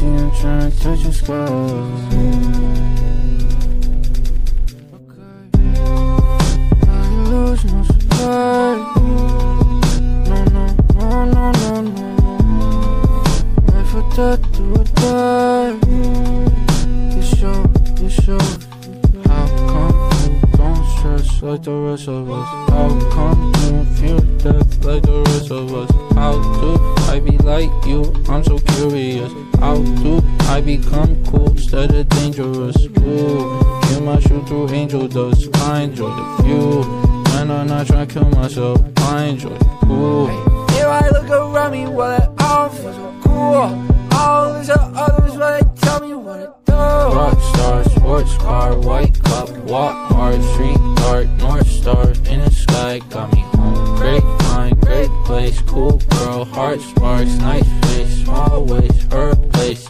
I'm trying to touch your sky. lose no supply. No, no, no, no, no, no, no. Life or death, do or die. This show, this show. How come you don't stress like the rest of us? How come you feel death like the rest of us? How do I be like you? I'm so curious. How do I become cool instead of dangerous? Ooh, kill my shoe through angel dust. I enjoy the view. And I'm not trying to kill myself. I enjoy the cool. If I look around me while I all so cool. All these others when they tell me what to do. Rockstar, sports car, white cup, walk hard, street art, north star in the sky. Got me mind, great place, cool girl, heart sparks, nice face, small waist, her place.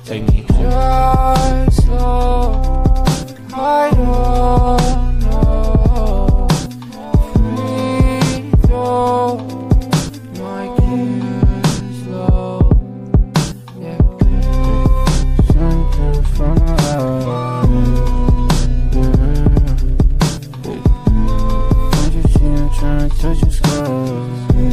trying to. No.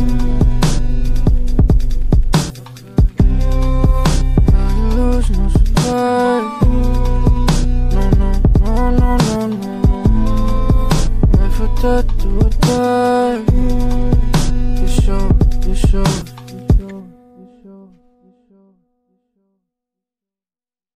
No, no, no, no, no, no. I thought to die.